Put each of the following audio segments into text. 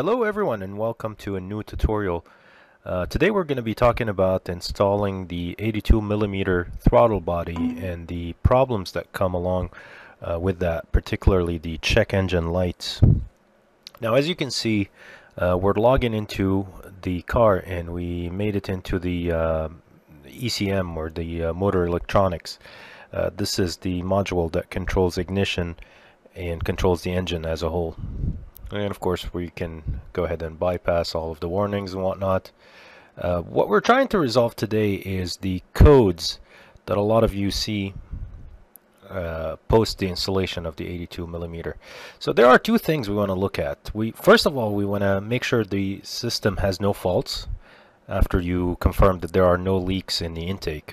Hello everyone and welcome to a new tutorial. Uh, today we're going to be talking about installing the 82 millimeter throttle body and the problems that come along uh, with that, particularly the check engine lights. Now as you can see uh, we're logging into the car and we made it into the uh, ECM or the uh, motor electronics. Uh, this is the module that controls ignition and controls the engine as a whole and of course we can go ahead and bypass all of the warnings and whatnot. Uh, what we're trying to resolve today is the codes that a lot of you see uh, post the installation of the 82 millimeter. So there are two things we want to look at. We First of all, we want to make sure the system has no faults after you confirm that there are no leaks in the intake.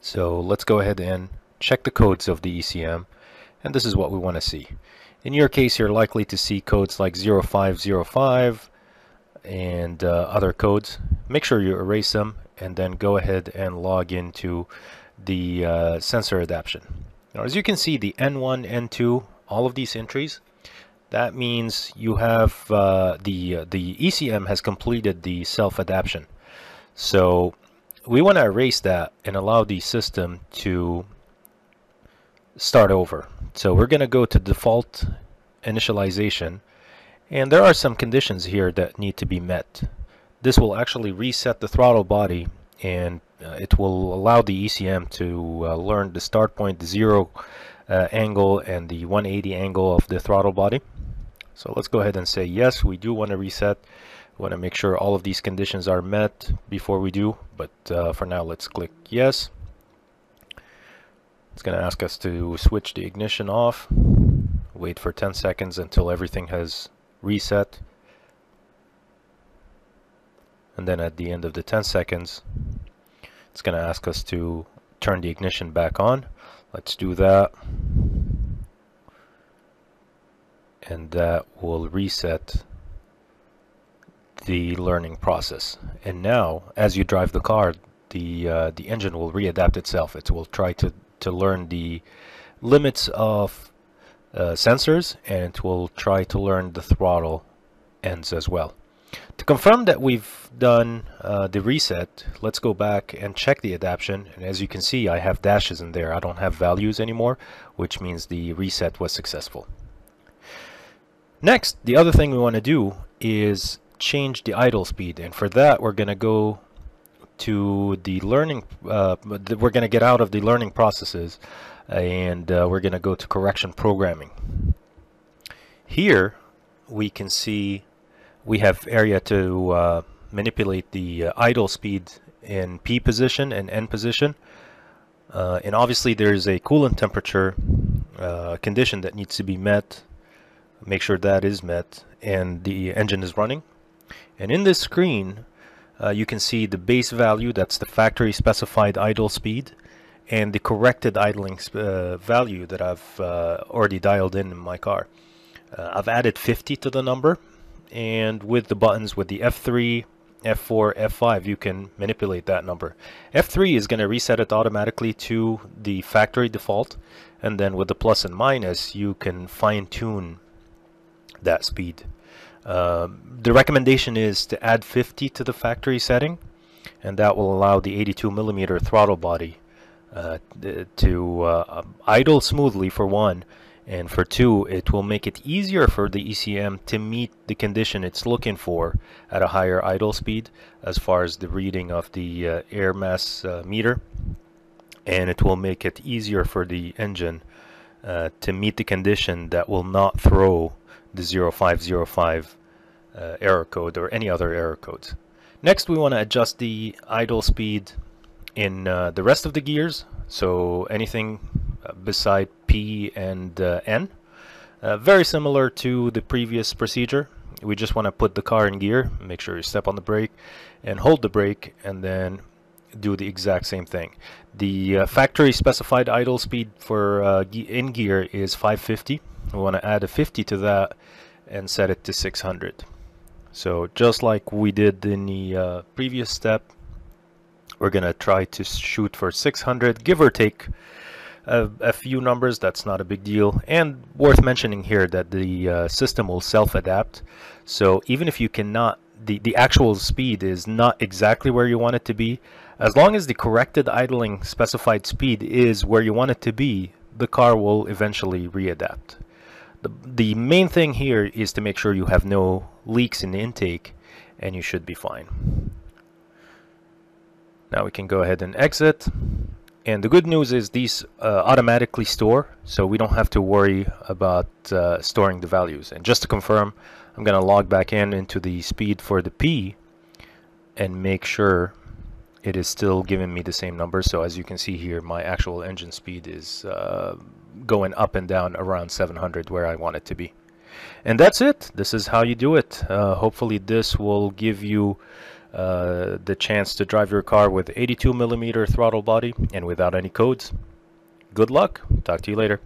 So let's go ahead and check the codes of the ECM and this is what we want to see. In your case, you're likely to see codes like 0505 and uh, other codes. Make sure you erase them and then go ahead and log into the uh, sensor adaption. Now, as you can see, the N1, N2, all of these entries, that means you have uh, the, the ECM has completed the self-adaption. So we want to erase that and allow the system to start over. So we're going to go to default initialization and there are some conditions here that need to be met. This will actually reset the throttle body and uh, it will allow the ECM to uh, learn the start point, the zero uh, angle and the 180 angle of the throttle body. So let's go ahead and say yes, we do want to reset. We want to make sure all of these conditions are met before we do, but uh, for now let's click yes. It's going to ask us to switch the ignition off, wait for 10 seconds until everything has reset. And then at the end of the 10 seconds, it's going to ask us to turn the ignition back on. Let's do that. And that will reset the learning process. And now, as you drive the car, the uh, the engine will readapt itself. It will try to to learn the limits of uh, sensors and it will try to learn the throttle ends as well. To confirm that we've done uh, the reset, let's go back and check the adaption. And as you can see, I have dashes in there. I don't have values anymore, which means the reset was successful. Next, the other thing we want to do is change the idle speed. And for that, we're going to go to the learning, uh, we're going to get out of the learning processes and uh, we're going to go to correction programming. Here we can see we have area to uh, manipulate the uh, idle speed in P position and N position. Uh, and obviously there's a coolant temperature uh, condition that needs to be met. Make sure that is met and the engine is running. And in this screen, uh, you can see the base value, that's the factory specified idle speed, and the corrected idling uh, value that I've uh, already dialed in in my car. Uh, I've added 50 to the number, and with the buttons, with the F3, F4, F5, you can manipulate that number. F3 is going to reset it automatically to the factory default, and then with the plus and minus, you can fine tune that speed. Um, the recommendation is to add 50 to the factory setting and that will allow the 82 millimeter throttle body uh, to uh, idle smoothly for one and for two it will make it easier for the ECM to meet the condition it's looking for at a higher idle speed as far as the reading of the uh, air mass uh, meter and it will make it easier for the engine uh, to meet the condition that will not throw the 0505 uh, error code or any other error codes. Next we want to adjust the idle speed in uh, the rest of the gears so anything uh, beside P and uh, N. Uh, very similar to the previous procedure we just want to put the car in gear make sure you step on the brake and hold the brake and then do the exact same thing the uh, factory specified idle speed for in gear is 550 we want to add a 50 to that and set it to 600 so just like we did in the uh, previous step we're gonna try to shoot for 600 give or take a, a, few numbers, that's not a big deal. And worth mentioning here that the uh, system will self-adapt. So even if you cannot, the, the actual speed is not exactly where you want it to be, as long as the corrected idling specified speed is where you want it to be, the car will eventually readapt. The, the main thing here is to make sure you have no leaks in the intake and you should be fine. Now we can go ahead and exit. And the good news is these uh, automatically store, so we don't have to worry about uh, storing the values. And just to confirm, I'm going to log back in into the speed for the P and make sure it is still giving me the same number. So as you can see here, my actual engine speed is uh, going up and down around 700 where I want it to be. And that's it. This is how you do it. Uh, hopefully this will give you uh, the chance to drive your car with 82 millimeter throttle body and without any codes. Good luck. Talk to you later.